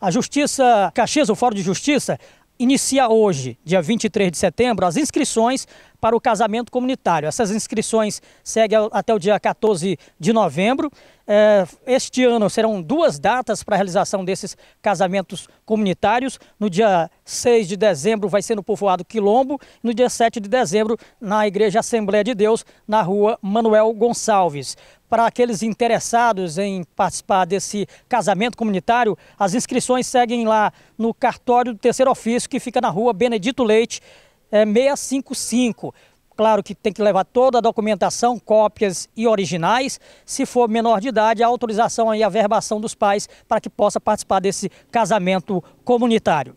A Justiça Caxias, o Fórum de Justiça, inicia hoje, dia 23 de setembro, as inscrições para o casamento comunitário. Essas inscrições seguem até o dia 14 de novembro. É, este ano serão duas datas para a realização desses casamentos comunitários. No dia 6 de dezembro vai ser no povoado Quilombo, no dia 7 de dezembro na Igreja Assembleia de Deus, na rua Manuel Gonçalves. Para aqueles interessados em participar desse casamento comunitário, as inscrições seguem lá no cartório do terceiro ofício, que fica na rua Benedito Leite, é, 655. Claro que tem que levar toda a documentação, cópias e originais. Se for menor de idade, a autorização e a verbação dos pais para que possa participar desse casamento comunitário.